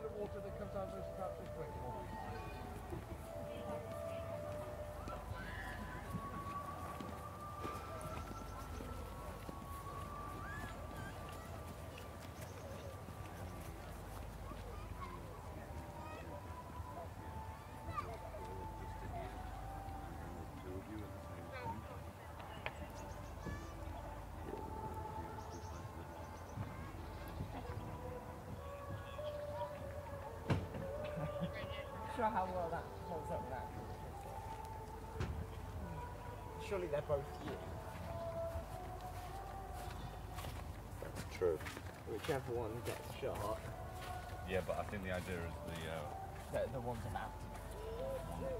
the water that comes out of those traps is great. Sure how well that holds up now. Surely they're both you. That's true. Whichever one gets shot, Yeah, but I think the idea is the uh, the, the one's about to. one that